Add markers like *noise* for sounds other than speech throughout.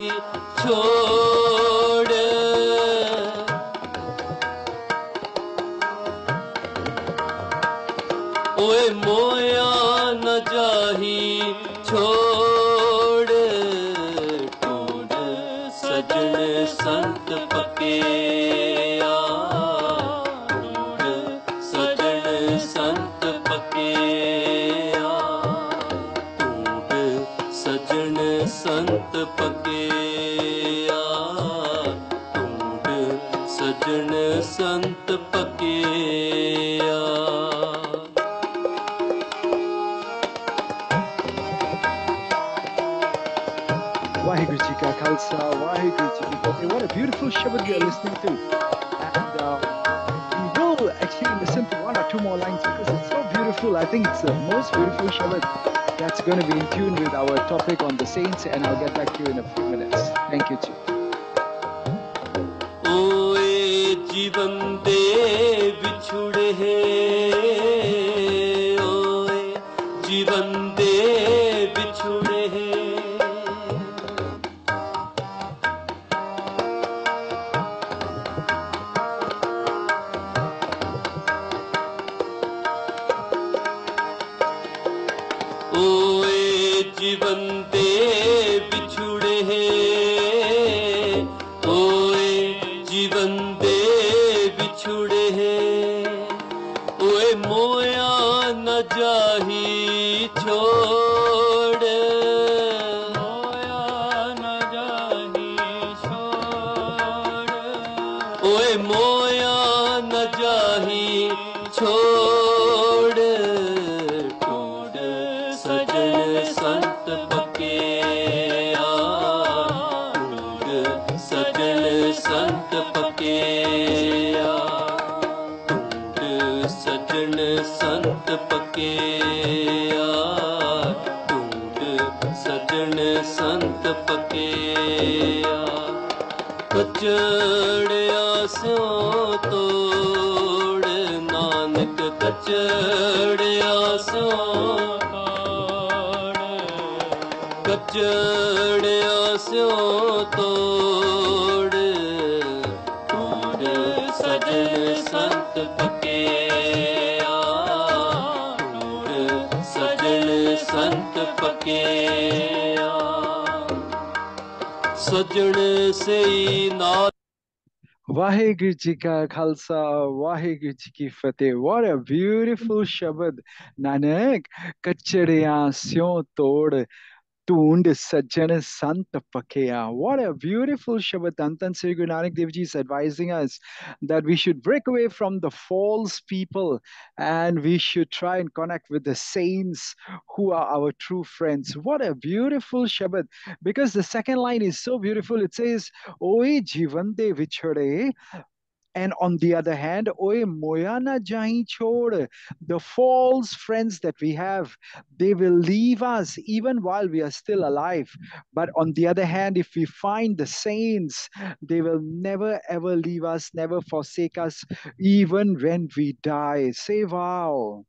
छोड़ you are listening to. And uh, we will actually listen to one or two more lines because it's so beautiful. I think it's the most beautiful Shabad that's going to be in tune with our topic on the saints. And I'll get back to you in a few minutes. Thank you, Chief. जीवन दे बिछुड़े हैं वाहे गुरु वाहेगुरु जी का खालसा, वाहेगुरु जी की फतेह। War a beautiful शब्द। नानक, कचड़िया स्यों तोड़ tund sajjan sant. What a beautiful Shabad. Dhan Dhan Sri Guru Nanak Dev Ji is advising us that we should break away from the false people and we should try and connect with the saints who are our true friends. What a beautiful Shabad. Because the second line is so beautiful. It says, Oye jivan de vichhade. And on the other hand, oye moyana jahi chod. The false friends that we have, they will leave us even while we are still alive. But on the other hand, if we find the saints, they will never ever leave us, never forsake us, even when we die. Say. Wow.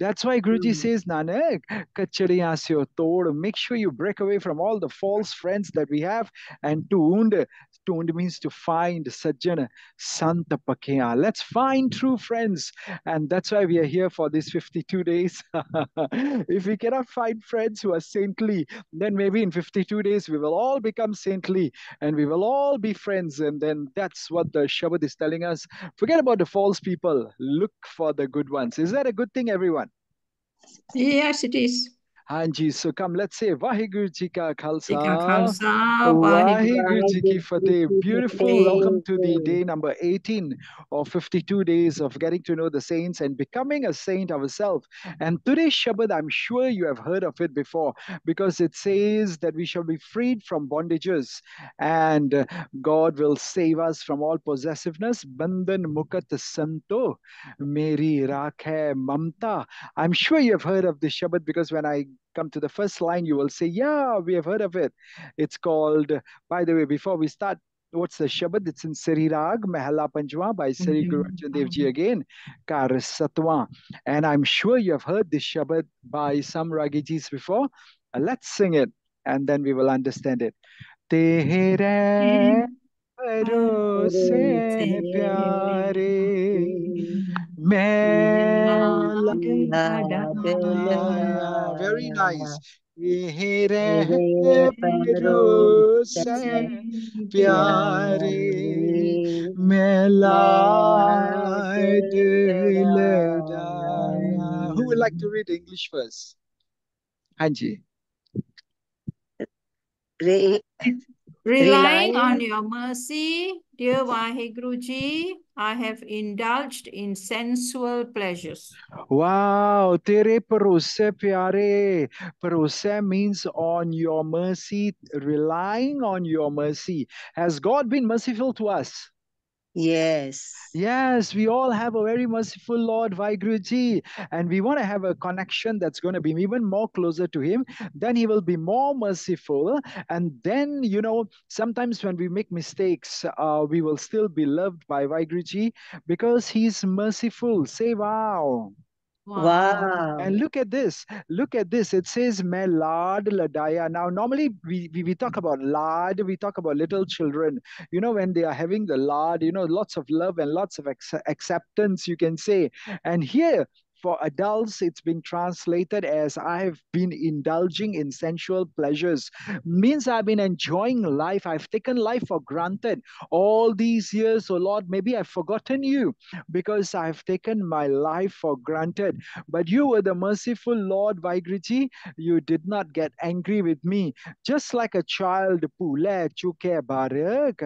That's why Guruji Mm. says, Nanak, kachadiyan syo tod. Make sure you break away from all the false friends that we have and tund. Tund means to find sajjana, santa pakya. Let's find true friends. And that's why we are here for these 52 days. *laughs* if we cannot find friends who are saintly, then maybe in 52 days we will all become saintly and we will all be friends. And then that's what the Shabad is telling us. Forget about the false people. Look for the good ones. Is that a good thing, everyone? Yes, it is. Hanji, so come, let's say Vaheguru Ji Ka Khalsa. Vaheguru Ji Ki Fateh. Beautiful. Welcome to the day number 18 of 52 days of getting to know the saints and becoming a saint ourselves. And today's Shabad, I'm sure you have heard of it before because it says that we shall be freed from bondages and God will save us from all possessiveness. Bandhan Mukat Santo, Meri Rakhe Mamta. I'm sure you have heard of this Shabad because when I come to the first line, you will say, Yeah, we have heard of it. It's called, by the way, before we start, what's the Shabad? It's in Sri Rag, Mahela Panjwa by Sri Guru Arjan Dev Ji again, Kar Satwa. And I'm sure you have heard this Shabad by some Ragijis before. Uh, let's sing it. and then we will understand it. तेरे भरोसे *laughs* प्यारे मैं लाया very nice तेरे भरोसे प्यारे मैं लाए दिल dia who would like to read English first Hanji Re- Relying Relying- on your mercy, dear Vaheguru I have indulged in sensual pleasures. Wow, tere parose pyare. Parose means on your mercy, relying on your mercy. Has God been merciful to us? Yes. Yes, we all have a very merciful Lord, Vaiguruji, and we want to have a connection that's going to be even more closer to Him. Then He will be more merciful. And then, you know, sometimes when we make mistakes, uh, we will still be loved by Vaiguruji because He's merciful. Say, wow. Wow. And look at this. Look at this. It says Melad Ladaya. Now, normally we, we, we talk about lad, we talk about little children. You know, when they are having the lad, you know, lots of love and lots of ac- acceptance, you can say. And here, for adults, it's been translated as I have been indulging in sensual pleasures. Means I've been enjoying life. I've taken life for granted all these years. oh Lord, maybe I've forgotten you because I've taken my life for granted. But you were the merciful Lord, Vaigruji. You did not get angry with me. Just like a child, Pule Chuke Barak.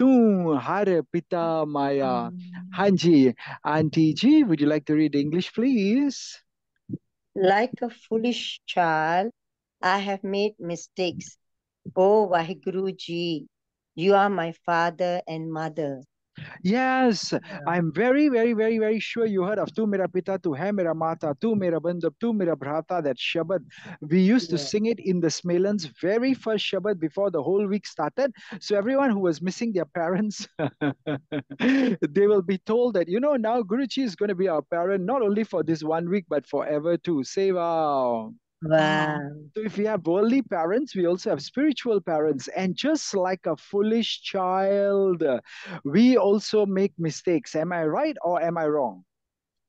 Tu Hare Pita Maya. Mm. Hanji, Auntie Ji, would you like to read English, please? Like a foolish child, I have made mistakes. Oh, Vahiguruji, you are my father and mother. Yes, I'm very, very, very, very sure you heard of Tu Mera Pita, Tu Hai Mera Mata, Tu Mera Bandhab, Tu Mera Bhrata, that Shabad. We used to sing it in the Smelan's very first Shabad before the whole week started. So everyone who was missing their parents, *laughs* they will be told that, you know, now Guruji is going to be our parent, not only for this one week, but forever too. Say wow. So if we have worldly parents, we also have spiritual parents. And just like a foolish child, we also make mistakes. Am I right or am I wrong?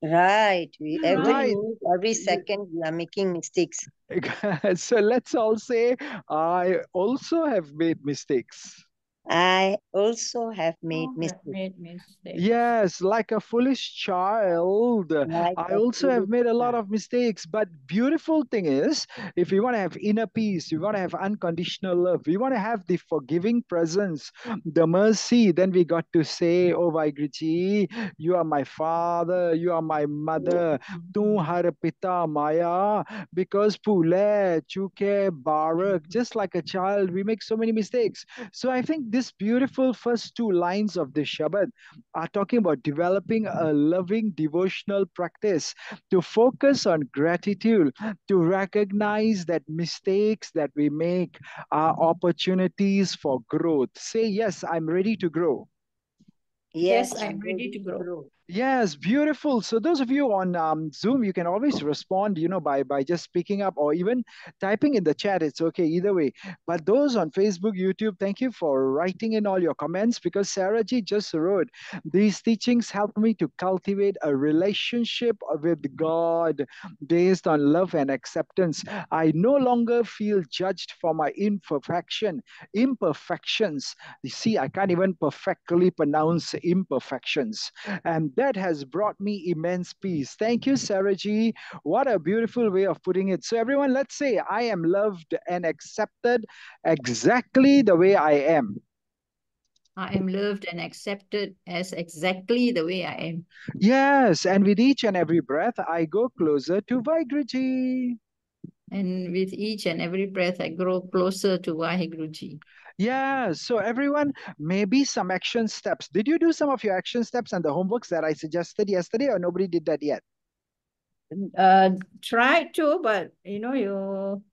Right. We, every Right. minute, every second, we are making mistakes. *laughs* so let's all say, I also have made mistakes. I also have made Oh, mistakes. made mistakes. Yes, like a foolish child. Like I a also have made a lot of mistakes, but beautiful thing is, if you want to have inner peace, you want to have unconditional love, we want to have the forgiving presence, the mercy, then we got to say, Oh Vaiguruji, you are my father, you are my mother, tu mm-hmm. har pita maya, because pule, chuke, barak, just like a child, we make so many mistakes. So I think this beautiful first two lines of the Shabad are talking about developing a loving devotional practice to focus on gratitude, to recognize that mistakes that we make are opportunities for growth. Say, Yes, I'm ready to grow. Yes, Yes, I'm ready to grow. Yes, beautiful. So those of you on um, Zoom, you can always respond, you know, by by just speaking up or even typing in the chat. It's okay either way. But those on Facebook, YouTube, thank you for writing in all your comments because Sarah G just wrote, these teachings help me to cultivate a relationship with God based on love and acceptance. I no longer feel judged for my imperfection, imperfections. You see, I can't even perfectly pronounce imperfections. And that has brought me immense peace. Thank you, Sarah G. What a beautiful way of putting it. So, everyone, let's say I am loved and accepted exactly the way I am. I am loved and accepted as exactly the way I am. Yes, and with each and every breath, I go closer to Vaigruji. And with each and every breath, I grow closer to Vaheguru Yeah, so everyone, maybe some action steps. Did you do some of your action steps and the homeworks that I suggested yesterday, or nobody did that yet? Uh, tried to, but you know, you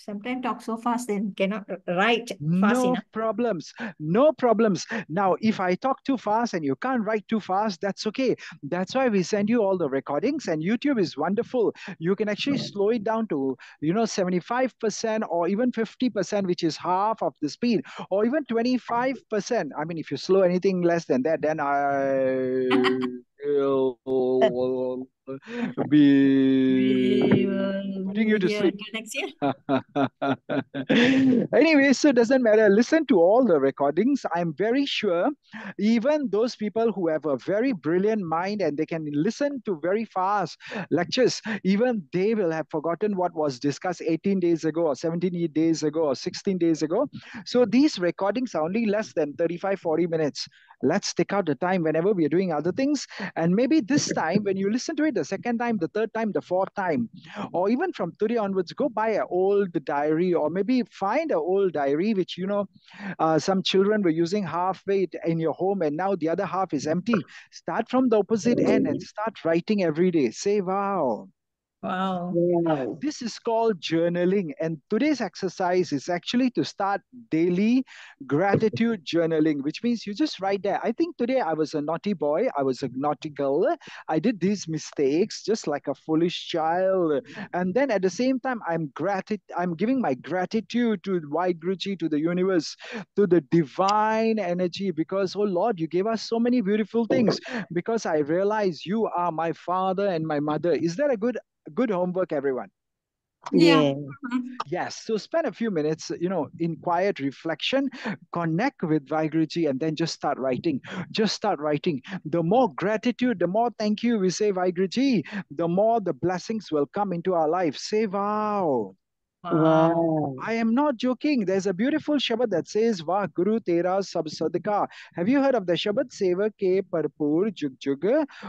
sometimes talk so fast then cannot write fast No enough. problems. No problems. Now, if I talk too fast and you can't write too fast, that's okay. That's why we send you all the recordings, and YouTube is wonderful. You can actually slow it down to, you know, 75% or even 50%, which is half of the speed, or even 25%. I mean, if you slow anything less than that, then I *laughs* We be will putting you to sleep. next year. *laughs* anyway, so it doesn't matter. Listen to all the recordings. I'm very sure even those people who have a very brilliant mind and they can listen to very fast lectures, even they will have forgotten what was discussed 18 days ago or 17 days ago or 16 days ago. So these recordings are only less than 35, 40 minutes. Let's take out the time whenever we are doing other things. And maybe this time, when you listen to it the second time, the third time, the fourth time, or even from today onwards, go buy an old diary or maybe find an old diary, which, you know, uh, some children were using halfway in your home and now the other half is empty. Start from the opposite end and start writing every day. Say, wow. Wow. Wow. This is called journaling. And today's exercise is actually to start daily gratitude journaling, which means you just write there. I think today I was a naughty boy. I was a naughty girl. I did these mistakes just like a foolish child. And then at the same time, I'm gratitude. I'm giving my gratitude to Vaiguruji, to the universe, to the divine energy, because oh Lord, you gave us so many beautiful things. Because I realize you are my father and my mother. Is that a good good homework, everyone? Yeah. Yeah. Yes. So spend a few minutes, you know, in quiet reflection, connect with Vaiguruji, and then just start writing. Just start writing. The more gratitude, the more thank you we say Vaiguruji, the more the blessings will come into our life. Say wow. Wow. Wow. I am not joking. There's a beautiful Shabad that says, Vah Guru Tera Sab Sadka. Have you heard of the Shabad? Seva ke Parpur Jug Jug.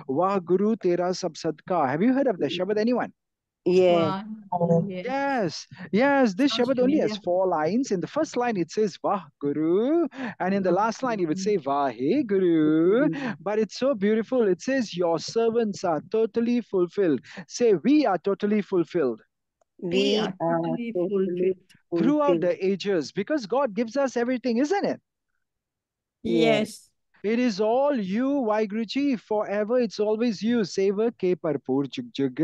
Vah Guru Tera Sab Sadka. Have you heard of the Shabad? Anyone? Yeah. Wow. Yes. Yes, yes, this Sounds Shabad only has four lines. In the first line, it says Vah Guru, and in the last line, it would say mm-hmm. Vahe Guru. Mm-hmm. But it's so beautiful. It says, Your servants are totally fulfilled. Say, We are totally fulfilled We We are are totally totally fulfilled. throughout fulfilled. the ages because God gives us everything, isn't it? Yes. It is all you, Vaiguruji. Forever, it's always you. Seva ke parpur jug jug.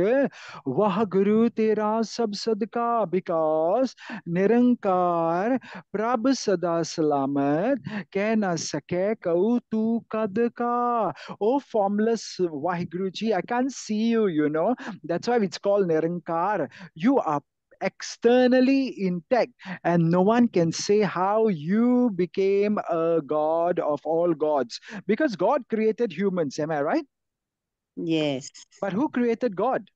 Vah Guru tera sab sadka. Because Nirankar Prabh Sada Salamat keh na sake kau tu kad ka. Oh, formless Vaiguruji, I can't see you, you know. That's why it's called Nirankar. You are externally intact and no one can say how you became a god of all gods because god created humans am i right Yes. but who created god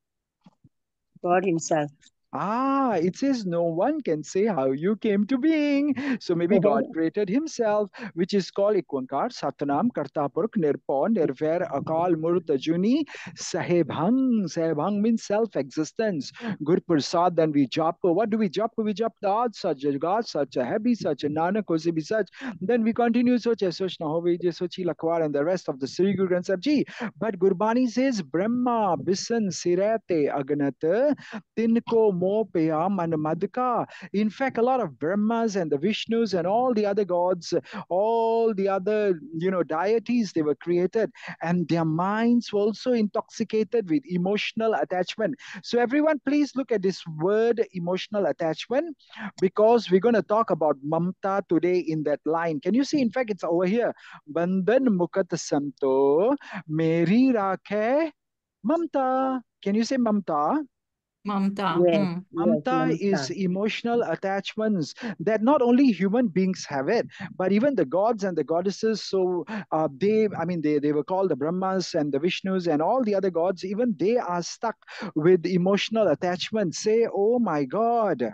God Himself. Ah, it says no one can say how you came to being. So maybe God created himself, which is called Ikwankar, Satnam, Kartapurk, Nirbhau, Nirvair, Akal, Murt, Ajuni, Sahebhang. Sahebhang means self-existence. Gur Prasad, then we jap. What do we jap? We jap Dad, such a God, such a Happy, such a Nanak, Kosi such. Then we continue such as such Nahovi, Sochi Lakwar, and the rest of the Sri Guru Granth Sahib Ji. But Gurbani says Brahma, Bisan, Sirate, Aganata, Tinko, Mopaya, Manamadka. In fact, a lot of Brahmas and the Vishnus and all the other gods, all the other, you know, deities, they were created and their minds were also intoxicated with emotional attachment. So everyone, please look at this word emotional attachment because we're going to talk about Mamta today in that line. Can you see? In fact, it's over here. Bandhan Mukat Santo, Meri Rakhe Mamta. Can you say Mamta? Mamta. Yes. Yes. Mamta is emotional attachments that not only human beings have it, but even the gods and the goddesses. So uh, they, I mean, they, they were called the Brahmas and the Vishnus and all the other gods. Even they are stuck with emotional attachment. Say, oh my God.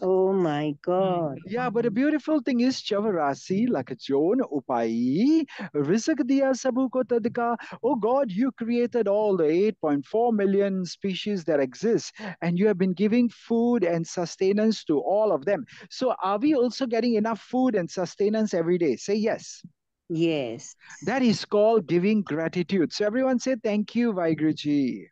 Oh my God. Yeah, but the beautiful thing is Chavarasi, Lakajon, Upai, Rizak diya sabu ko tadka. Oh God, you created all the 8.4 million species that exist, and you have been giving food and sustenance to all of them. So are we also getting enough food and sustenance every day? Say yes. Yes. That is called giving gratitude. So everyone say thank you, Vaiguruji.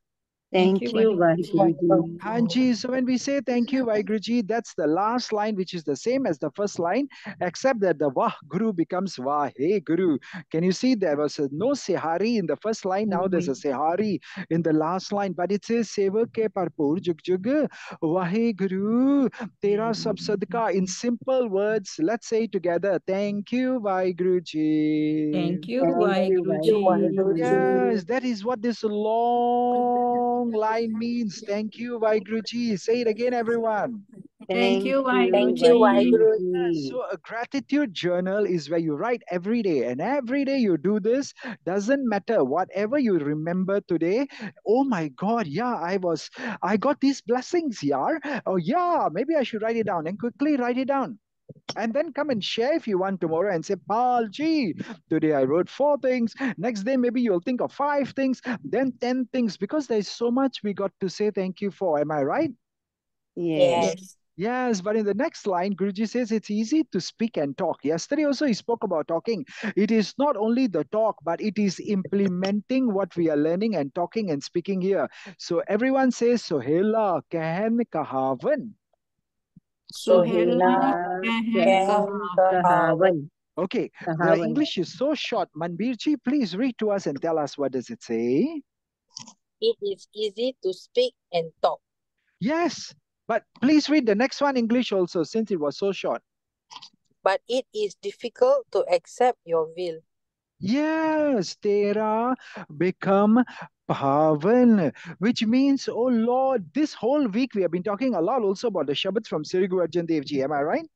Thank you, you, Vaheguru Vaheguru. Hanji, so when we say thank you, Vaheguru that's the last line, which is the same as the first line, except that the Vah Guru becomes Vahe Guru. Can you see there was a no Sehari in the first line? Now there's a mm-hmm. Sehari in the last line, but it says Seva ke parpur jug jug Vahe Guru Tera sab sadka. In simple words, let's say together, thank you, Vaheguruji. Thank you, Thank you, Yes, that is what this long line means. Thank you, Vaheguruji. Say it again, everyone. Thank you, Thank Vaheguru Vaheguru. So a gratitude journal is where you write every day, and every day you do this. Doesn't matter whatever you remember today. Oh my God, yeah, I was, I got these blessings, yeah. Oh yeah, maybe I should write it down and quickly write it down. And then come and share if you want tomorrow and say, Palji, today I wrote four things. Next day, maybe you'll think of five things, then 10 things, because there's so much we got to say thank you for. Am I right? Yes. Yes. Yes, but in the next line, Guruji says it's easy to speak and talk. Yesterday also he spoke about talking. It is not only the talk, but it is implementing what we are learning and talking and speaking here. So everyone says, Sohela Kahan Kahavan. Sohela Kahan Kahavan. Kahavan. Okay, the English is so short. Manbirji, please read to us and tell us what does it say? It is easy to speak and talk, Yes, but please read the next one English also since it was so short. but it is difficult to accept your will. Yes, Tera become Pavan, which means, oh Lord, this whole week we have been talking a lot also about the Shabads from Sri Guru Arjan Dev Ji. Am I right?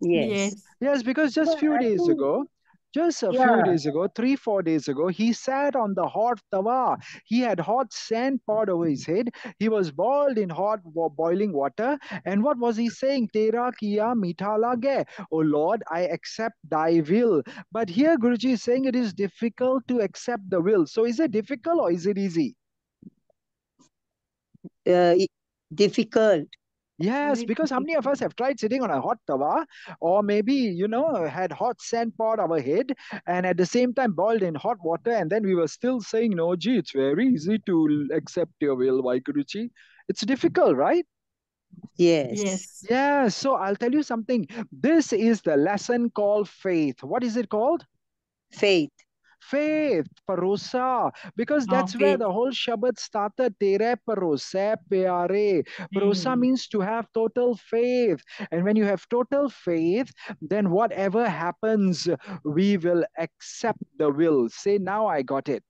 Yes. Yes. Yes, because just Yeah, few I days think- ago, just a few days ago, three, four days ago, he sat on the hot tawa. He had hot sand poured over his head. He was boiled in hot boiling water. And what was he saying? Tera kiya mitha lage. Oh Lord, I accept thy will. But here Guruji is saying it is difficult to accept the will. So is it difficult or is it easy? Uh, difficult. Yes, because how many of us have tried sitting on a hot tawa or maybe, you know, had hot sand poured our head and at the same time boiled in hot water and then we were still saying, no, gee, it's very easy to accept your will, Vaheguruji. It's difficult, right? Yes. Yes. Yeah, so I'll tell you something. This is the lesson called faith. What is it called? Faith. Faith, parosa, because Oh, that's where the whole Shabad started. Tere parose pyare. Parosa Mm. means to have total faith. And when you have total faith, then whatever happens, we will accept the will. Say, now I got it.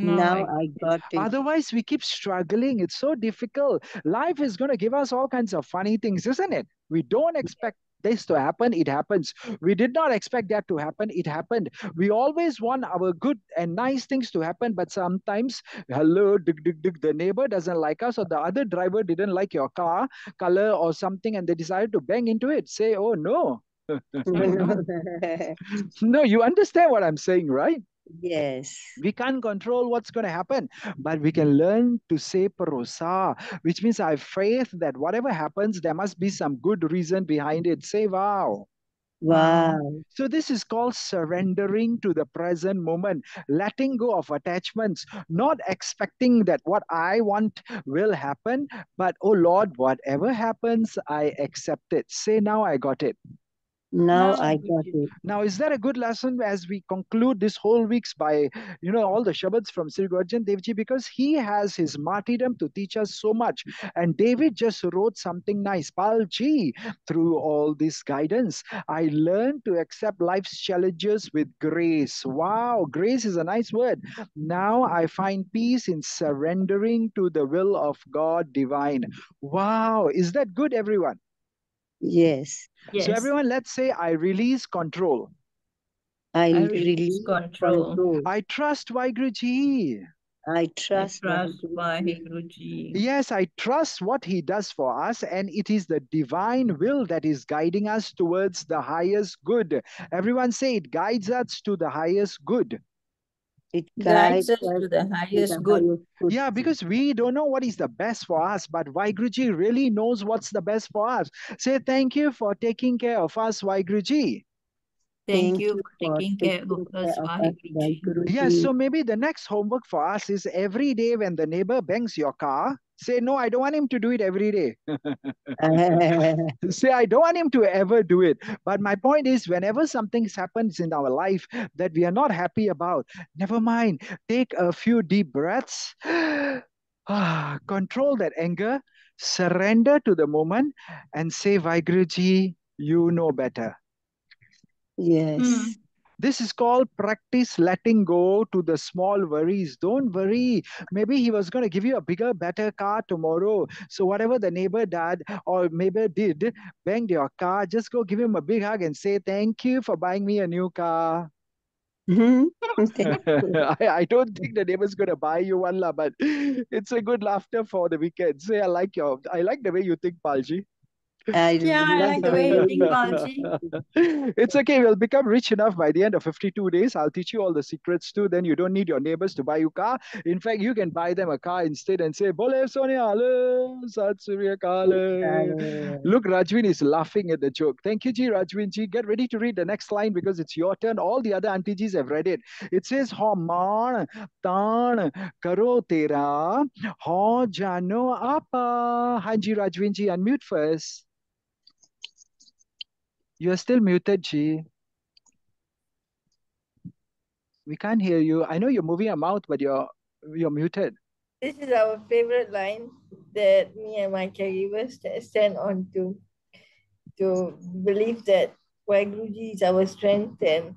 Now I got it. Otherwise, we keep struggling. It's so difficult. Life is going to give us all kinds of funny things, isn't it? We don't expect this to happen, it happens. We did not expect that to happen, it happened. We always want our good and nice things to happen, but sometimes, hello, dig, dig, dig, the neighbor doesn't like us, or the other driver didn't like your car color or something, and they decided to bang into it. Say, oh no. *laughs* *laughs* no, you understand what I'm saying, right? Yes. We can't control what's going to happen, but we can learn to say parosa, which means I have faith that whatever happens, there must be some good reason behind it. Say wow. Wow. So this is called surrendering to the present moment, letting go of attachments, not expecting that what I want will happen, but oh Lord, whatever happens, I accept it. Say now I got it. Now Now I got it. Now, is that a good lesson as we conclude this whole week's by, you know, all the Shabads from Sri Guru Arjan Dev Ji? Because he has his martyrdom to teach us so much. And David just wrote something nice. Palji, through all this guidance, I learned to accept life's challenges with grace. Wow, grace is a nice word. Now I find peace in surrendering to the will of God divine. Wow, is that good, everyone? Yes. Yes. So, everyone, let's say I release control. I I release release control. control. I trust Vaiguruji. I I trust trust Vaheguru. Yes, I trust what he does for us, and it is the divine will that is guiding us towards the highest good. Everyone say it guides us to the highest good. It Guides guides us us to the to highest the good. highest good. Yeah, because we don't know what is the best for us, but Vaiguruji really knows what's the best for us. Say thank you for taking care of us, Vaiguruji. Thank you for for taking care of us, care of us, Vaheguruji. Vaheguruji. Yes, so maybe the next homework for us is every day when the neighbor bangs your car, say, No, I don't want him to do it every day. *laughs* *laughs* say, I don't want him to ever do it. But my point is, whenever something happens in our life that we are not happy about, never mind. Take a few deep breaths, *sighs* Ah, control that anger, surrender to the moment, and say, Vaiguruji, you know better. yes. Hmm. This is called practice letting go to the small worries. Don't worry. Maybe he was going to give you a bigger, better car tomorrow. So whatever the neighbor did or maybe did, banged your car, just go give him a big hug and say, thank you for buying me a new car. *laughs* Mhm. I, I don't think the neighbor's going to buy you one, lah, but it's a good laughter for the weekend. Say, I like your, I like the way you think, Palji. I Yeah, I like the way you think, *laughs* Palji. It's okay. We'll become rich enough by the end of 52 days. I'll teach you all the secrets too. Then you don't need your neighbors to buy you car. In fact, you can buy them a car instead and say, Bole Sonia, ale, Sat Surya Kale." Look, Rajwin is laughing at the joke. Thank you, Ji. Rajwin Ji. Get ready to read the next line because it's your turn. All the other auntie Jis have read it. It says, Ho maan taan karo tera, ho jano apa. Hanji Rajwin Ji, unmute first. You are still muted, G. We can't hear you. I know you're moving your mouth, but you're you're muted. This is our favorite line that me and my caregivers sta- stand on to to believe that Waiguruji is our strength and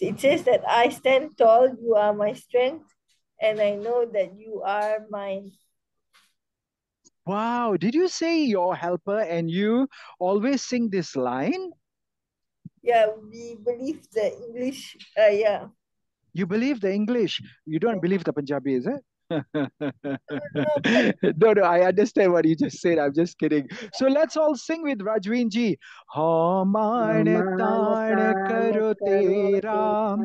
it says that I stand tall, you are my strength, and I know that you are mine. Wow, did you say your helper and you always sing this line? Yeah, we believe the English, uh, yeah. You believe the English. You don't believe the Punjabi, is it? *laughs* no, no, I understand what you just said. I'm just kidding. So let's all sing with Rajveen ji. Ha maan taan karo tera.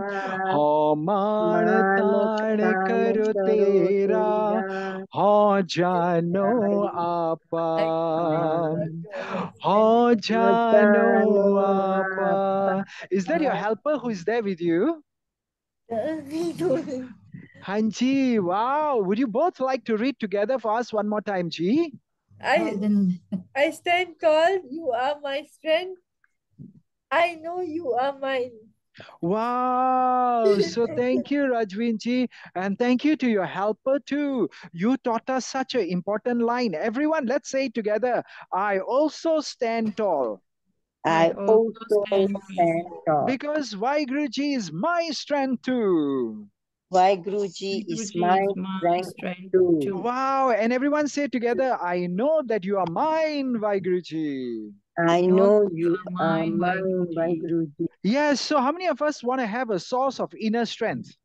Ha maan taan karo tera. Ha jano apa. Ha jano apa. Is that your helper who is there with you? *laughs* Hanji, wow. Would you both like to read together for us one more time, Ji? I, I stand tall, you are my strength. I know you are mine. Wow. *laughs* So thank you, Rajveen ji. And thank you to your helper too. You taught us such an important line. Everyone, let's say it together. I also stand tall I I also also stand stand tall. because Vaiguruji is my strength too. Vaiguruji is Guruji is my strength strength too. too. Wow. And everyone say together, I know that you are mine, Vaiguruji. I know know you you are are mine, mine, Vaiguruji. Vaiguruji. Yes. So how many of us want to have a source of inner strength?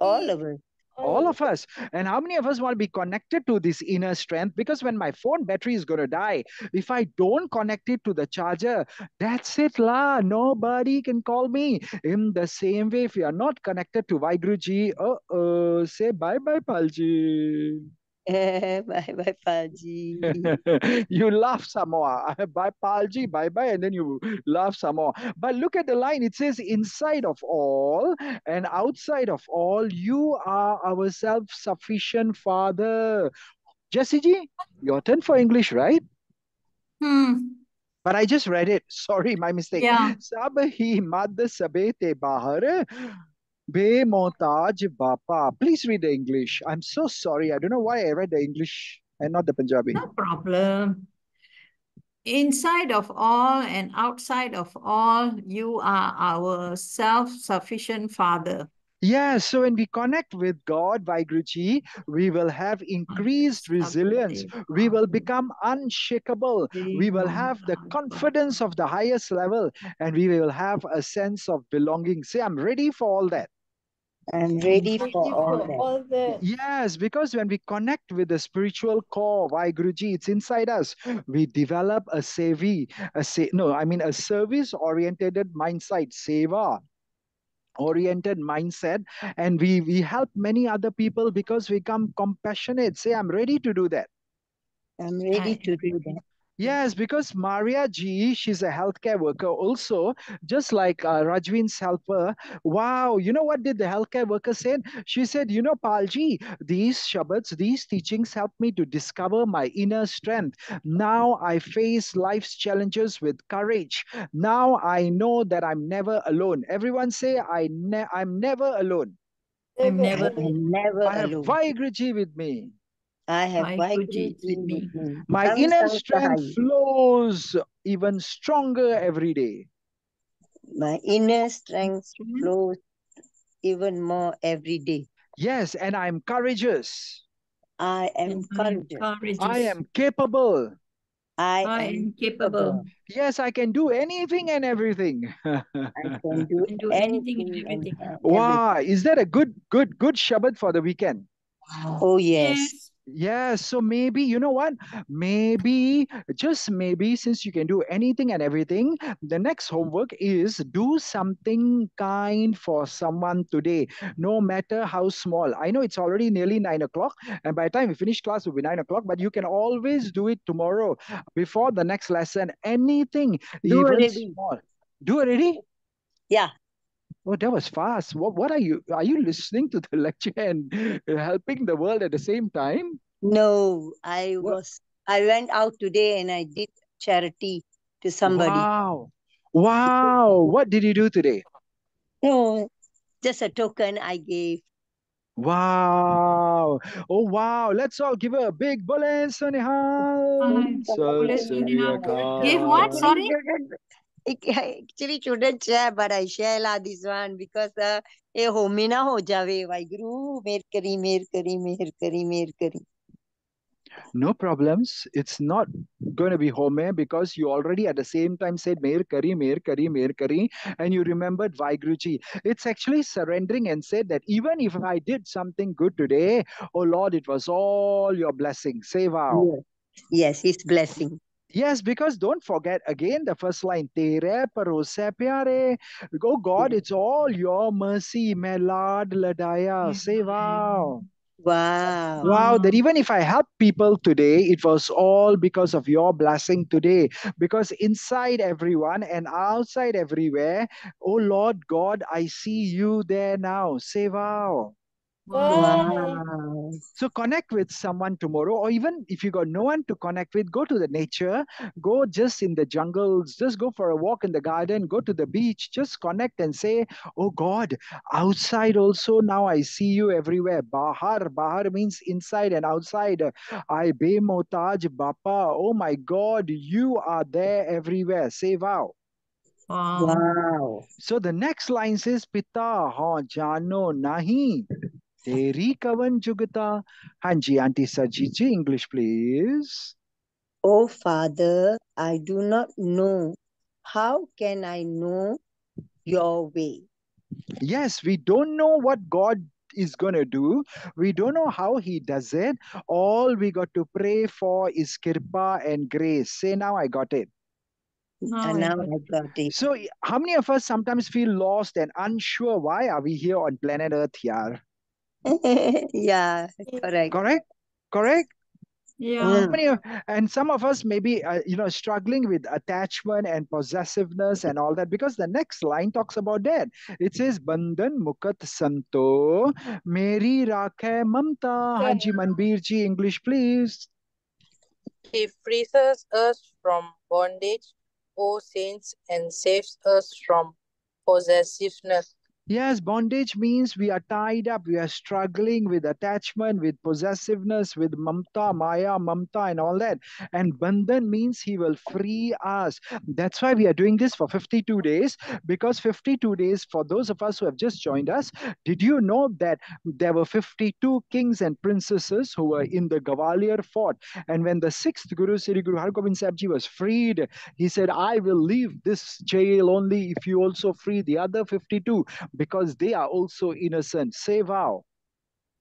All of us. All oh. of us. And how many of us want to be connected to this inner strength? Because when my phone battery is going to die if i don't connect it to the charger that's it la nobody can call me. In the same way if you are not connected to Vaiguruji uh-oh say bye bye palji *laughs* bye bye, Palji. *laughs* you laugh some more. *laughs* Bye, Palji, bye bye, and then you laugh some more. But look at the line. It says, inside of all and outside of all, you are our self sufficient Father. Jessie ji, your turn for English, right? Hmm. But I just read it. Sorry, my mistake. Yeah. Sab hi mad sabe te bahar be montaj bapa. Please read the English. I'm so sorry. I don't know why I read the English and not the Punjabi. No problem. Inside of all and outside of all, you are our self-sufficient Father. Yeah, so when we connect with God, Vaiguruji, we will have increased resilience. We will become unshakable. We will have the confidence of the highest level and we will have a sense of belonging. Say, I'm ready for all that. I'm ready for all for that. all that. Yes, because when we connect with the spiritual core, Vaiguruji, it's inside us. We develop a sevi, a se- no, I mean a service-oriented mindset, seva oriented mindset and we we help many other people because we become compassionate say i'm ready to do that I'm ready I to do that. Yes, because Maria G, she's a healthcare worker also, just like uh, Rajvin's helper. Wow, you know what did the healthcare worker say? She said, you know, Palji, these Shabads, these teachings help me to discover my inner strength. Now I face life's challenges with courage. Now I know that I'm never alone. Everyone say, I ne- I'm never alone. I'm I never am never I have alone. Vaheguruji with me. I have Vaheguruji Vaheguruji with me. with me. My Sang inner strength sahai. flows even stronger every day. My inner strength Strength. flows even more every day. Yes, and I'm courageous. I am And I am courageous. courageous. I am capable. I I am am capable. Yes, I can do anything and everything. *laughs* I can do do anything and anything and everything. everything. wow, is that a good, good, good Shabad for the weekend? Oh, yes. Yes. Yes, so maybe, you know what? Maybe, just maybe, since you can do anything and everything, the next homework is do something kind for someone today, no matter how small. I know it's already nearly nine o'clock, and by the time we finish class, it will be nine o'clock, but you can always do it tomorrow before the next lesson. Anything, Do even already. small. Do already? Yeah. Oh, that was fast. What, what are you? Are you listening to the *laughs* lecture and helping the world at the same time? No, I What? was, I went out today and I did charity to somebody. Wow. Wow. What did you do today? No, just a token I gave. Wow. Oh, wow. Let's all give her a big Bolen Sonihal. Hi. Sat Bless you, Sri Nihal. Akal. Give what? Sorry? *laughs* Actually shouldn't share, but I share la this one because uh, eh, A na ના હો જાવે વાયગુરુ મેર કરી મેર કરી મેર કરી મેર no problems. It's not going to be home because you already at the same time said Meher Kari, Meher Kari, Meher Kari, and you remembered Vaigruji. It's actually surrendering and said that even if I did something good today, oh Lord, it was all your blessing. Save wow. Yes, yes His blessing. Yes, because don't forget again the first line, Tere parose pyare. Oh God, it's all your mercy, my Lord Ladaya. Say wow. Wow. Wow, that even if I help people today, it was all because of your blessing today. Because inside everyone and outside everywhere, oh Lord God, I see you there now. Say wow. Wow. So connect with someone tomorrow, or even if you got no one to connect with, go to the nature, go just in the jungles, just go for a walk in the garden, go to the beach, just connect and say, Oh God, outside also now I see you everywhere. Bahar, Bahar means inside and outside. I be motaj Bapa. Oh my God, you are there everywhere. Say wow. Wow. Wow. So the next line says, Pita ha jano nahi. Teri kavan jugata. Hanji, Auntie Sajiji, hmm. English, please. Oh Father, I do not know. How can I know your way? Yes, we don't know what God is going to do. We don't know how he does it. All we got to pray for is kirpa and grace. Say now I got it. Now And I now got I got it. So how many of us sometimes feel lost and unsure? Why are we here on planet Earth here? *laughs* yeah, correct. Correct? Correct? Yeah. Mm. many and some of us maybe uh, you know struggling with attachment and possessiveness and all that because the next line talks about that it says bandhan mukat santo meri rakhe mamta haji manbir ji english please He frees us from bondage, O saints, and saves us from possessiveness. Yes, bondage means we are tied up, we are struggling with attachment, with possessiveness, with mamta, maya, mamta, and all that. And bandhan means he will free us. That's why we are doing this for 52 days, because 52 days, for those of us who have just joined us, did you know that there were 52 kings and princesses who were in the Gwalior fort? And when the sixth Guru, Sri Guru Hargobind Sahib Ji was freed, he said, I will leave this jail only if you also free the other 52 because they are also innocent. Say wow.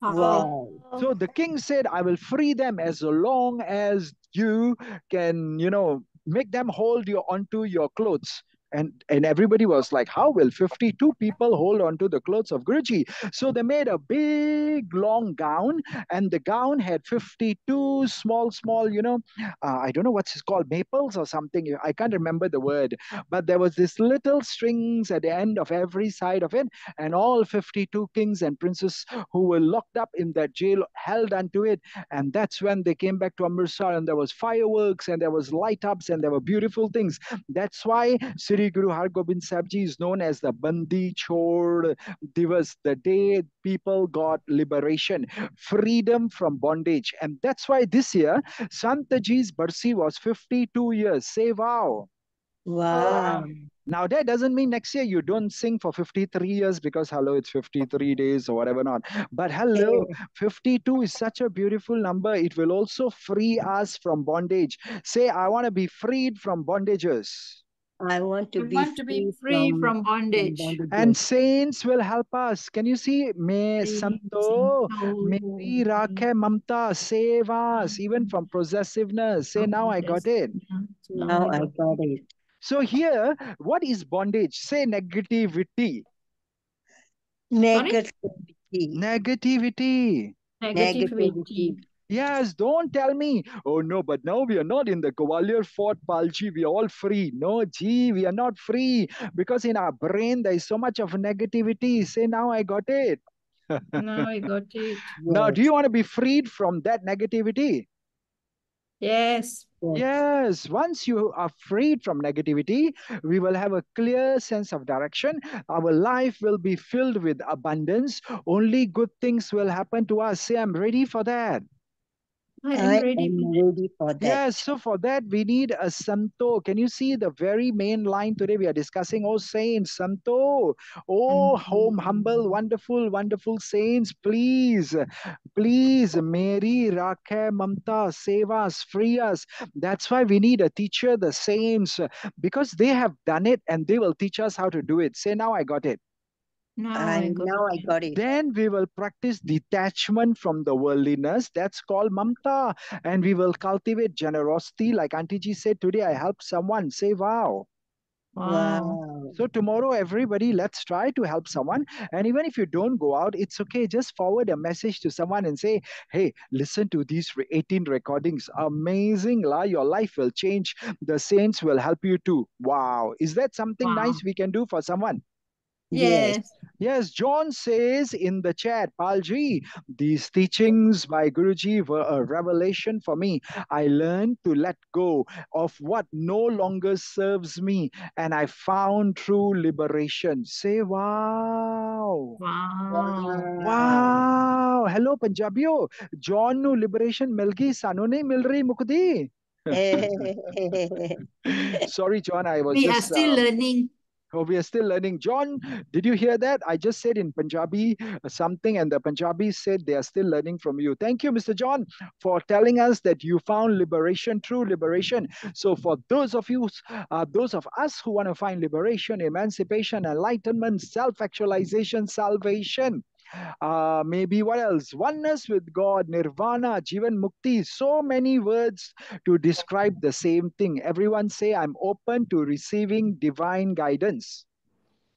Wow. So the king said, I will free them as long as you can, you know, make them hold you onto your clothes. And, and everybody was like, how will 52 people hold on to the clothes of Guruji? So they made a big long gown and the gown had 52 small, small, you know, uh, I don't know what's called, maples or something. I can't remember the word, but there was this little strings at the end of every side of it and all 52 kings and princes who were locked up in that jail held onto it. And that's when they came back to Amritsar and there was fireworks and there was light ups and there were beautiful things. That's why Guru Har Gobind Sahib Ji is known as the Bandi Chhod Divas, the day people got liberation, freedom from bondage. And that's why this year, Santaji's Barsi was 52 years. Say wow. Wow. Now, that doesn't mean next year you don't sing for 53 years because, hello, it's 53 days or whatever not. But hello, 52 is such a beautiful number. It will also free us from bondage. Say, I want to be freed from bondages. I want to We be want to be free free from, from bondage. And saints will help us. Can you see? Me santo, meri rakhe mamta, save us even from possessiveness. Say, now I got it. now I got it. So here, what is bondage? Say negativity. Negativity. Negativity. Negativity. Yes, don't tell me, oh no, but now we are not in the Gwalior Fort, Palji, we are all free. No, gee, we are not free because in our brain there is so much of negativity. Say, now I got it. *laughs* Now I got it. Now, do you want to be freed from that negativity? Yes. Yes, once you are freed from negativity, we will have a clear sense of direction. Our life will be filled with abundance. Only good things will happen to us. Say, I'm ready for that. I am I ready. am for ready for that. Yes, so for that we need a Santo. Can you see the very main line today? We are discussing, oh saints, Santo. Oh, mm-hmm. home, humble, wonderful, wonderful saints, please, please, Mary, Rakhe, Mamta, save us, free us. That's why we need a teacher, the saints, because they have done it and they will teach us how to do it. Say, now I got it. Now I And got now I it. got it. Then we will practice detachment from the worldliness. That's called mamta. And we will cultivate generosity. Like Auntie Ji said today, I helped someone. Say wow. Wow. Wow. So tomorrow, everybody, let's try to help someone. And even if you don't go out, it's okay. Just forward a message to someone and say, hey, listen to these 18 recordings. Amazing, la. Your life will change. The saints will help you too. Wow. Is that something Wow. nice we can do for someone? Yes. Yes. Yes, John says in the chat, Palji, these teachings by Guruji were a revelation for me. I learned to let go of what no longer serves me, and I found true liberation. Say, wow. Wow. Wow. Hello, Punjabio. John nu liberation mil gayi, sanu nahi mil rahi mukdi. *laughs* *laughs* Sorry, John, I was We are still uh, learning. Oh, we are still learning. John, did you hear that? I just said in Punjabi uh, something, and the Punjabis said they are still learning from you. Thank you, Mr. John, for telling us that you found liberation, true liberation. So, for those of you, uh, those of us who want to find liberation, emancipation, enlightenment, self actualization, salvation, uh, maybe what else? Oneness with God, nirvana, jivan mukti. So many words to describe the same thing. Everyone say, I'm open to receiving divine guidance.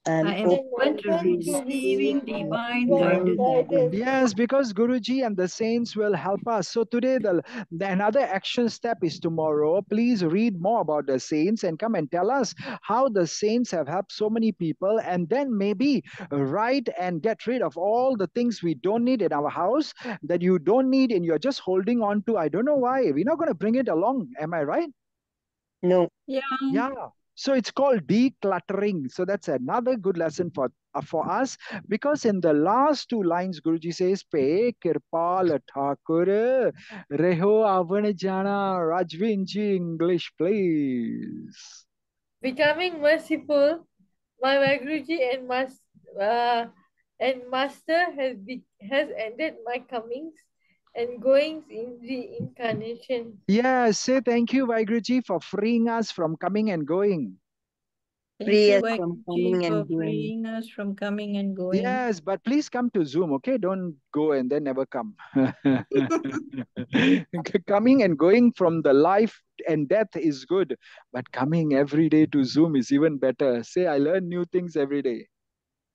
I'm I am oh, open open to to receiving receiving divine divine guidance. guidance. Yes, because Guruji and the saints will help us. So today, the, the another action step is tomorrow. Please read more about the saints and come and tell us how the saints have helped so many people. And then maybe write and get rid of all the things we don't need in our house that you don't need and you're just holding on to. I don't know why. We're not going to bring it along. Am I right? No. Yeah. Yeah. So it's called decluttering. So that's another good lesson for uh, for us because in the last two lines, Guruji says, "Pe kirpal thakur reho avan jana Rajvinji English, please." Becoming merciful, my Guruji and mas, uh, and Master has be, has ended my comings and goings in reincarnation. Yes, say thank you, Vaheguruji, for freeing us from coming and going. Free us from coming and going. freeing us from coming and going. Yes, but please come to Zoom, okay? Don't go and then never come. *laughs* coming and going from the life and death is good, but coming every day to Zoom is even better. Say, I learn new things every day.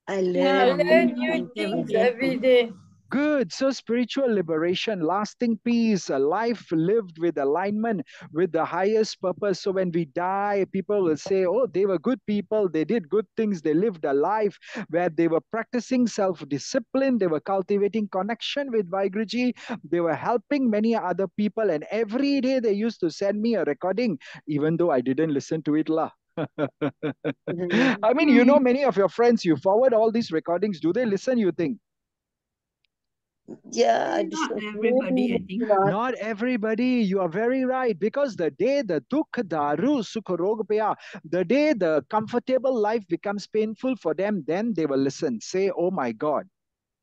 I Yeah, I learn we learn learn new things every things day. Good. So, spiritual liberation, lasting peace, a life lived with alignment with the highest purpose. So, when we die, people will say, Oh, they were good people. They did good things. They lived a life where they were practicing self discipline. They were cultivating connection with Vaheguruji. They were helping many other people. And every day they used to send me a recording, even though I didn't listen to it. lah. *laughs* I mean, you know, mm-hmm. many of your friends, you forward all these recordings. Do they listen, you think? Yeah, Not this was everybody, I think. not. Not everybody. You are very right. Because the day the dukh daru sukh paya, the day the comfortable life becomes painful for them, then they will listen. Say, oh my God.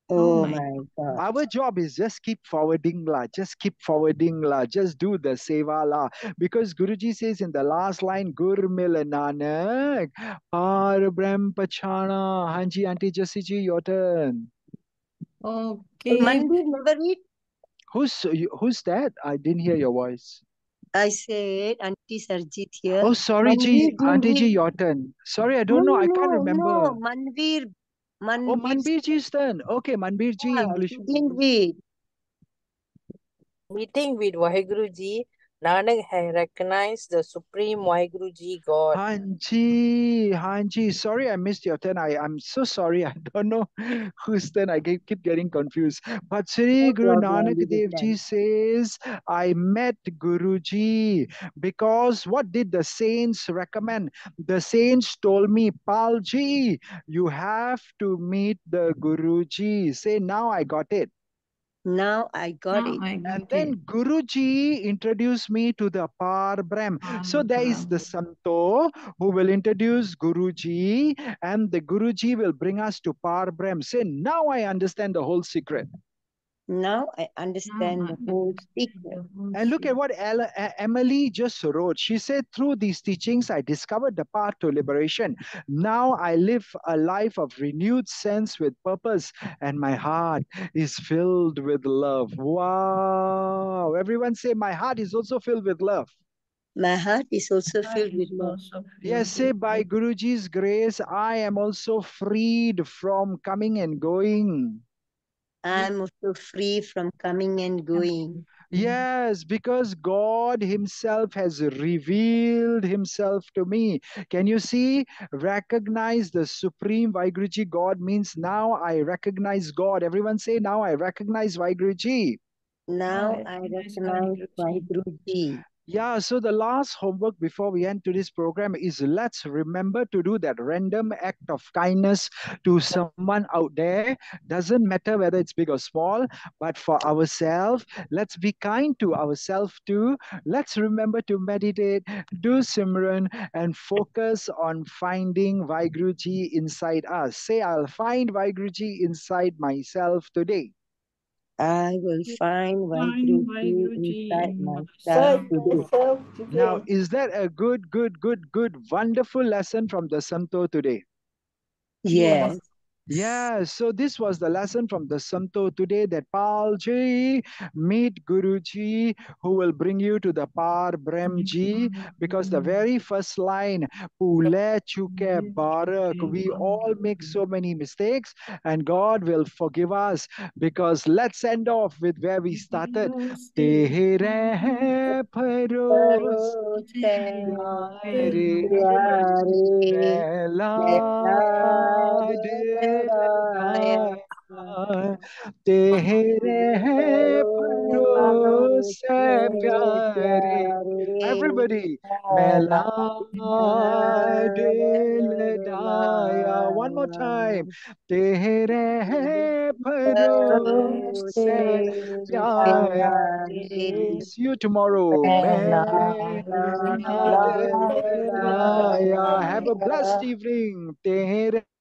Oh, oh my my God. Our job is just keep forwarding la, just keep forwarding la, just do the seva la. Because Guruji says in the last line, Gur mil nanak, par brahm pachana. Hanji, Auntie Jessie ji, your turn. Oh, Okay. Mandir never eat. Who's who's that? I didn't hear your voice. I said, Auntie Sarjit here. Oh, sorry, ji. Auntie ji, your turn. Sorry, I don't know. I no, can't no, remember. no. Manveer. Oh, Manveer. Manbir ji's turn. Okay, Manbir ji, Yeah, English. she didn't. Meeting with Waheguruji, Nanak had recognized the Supreme Waheguruji God. Hanji, Hanji. Sorry, I missed your turn. I, I'm so sorry. *laughs* I don't know whose turn. I keep, keep getting confused. But Sri No Guru problem, Nanak we Dev Ji says, I met Guruji because what did the saints recommend? The saints told me, Palji, you have to meet the Guruji. Say, now I got it. Now I got Now it. I And then it. Guruji introduced me to the Par Brahm. So there is the Parbrahm. Santo who will introduce Guruji, and the Guruji will bring us to Par Brahm. Say, now I understand the whole secret. Now I understand the whole understand secret. And look at what Ella, Emily just wrote. She said, through these teachings, I discovered the path to liberation. Now I live a life of renewed sense with purpose, and my heart is filled with love. Wow. Everyone say, my heart is also filled with love. My heart is also filled with love. Yes, say by. Guruji's grace, I am also freed from coming and going. I'm also free from coming and going. Yes, because God Himself has revealed Himself to me. Can you see? Recognize the Supreme Vaheguruji God means now I recognize God. Everyone say, now I recognize Vaheguruji. Now I I recognize recognize Vaheguruji. Vaheguruji. Yeah, so the last homework before we end today's program is let's remember to do that random act of kindness to someone out there. Doesn't matter whether it's big or small, but for ourselves, let's be kind to ourselves too. Let's remember to meditate, do Simran, and focus on finding Vaheguruji inside us. Say, I'll find Vaheguruji inside myself today. I will find Find Vaheguruji inside Vaheguruji myself Serve myself. today. myself today. Now, is that a good, good, good, good, wonderful lesson from the Santo today? Yes. Yeah, so this was the lesson from the Santo today that Palji, meet Guruji, who will bring you to the Par Brahmji, because the very first line, Pule Chuke Barak, we all make so many mistakes, and God will forgive us. Because let's end off with where we started. Tere paros pyare, everybody. Mela dil lagaya, तेरे भरोसे प्यारे everybody मेला दिल dia one more time तेरे भरोसे प्यारे see you tomorrow मेला दिल dia have a blessed evening तेरे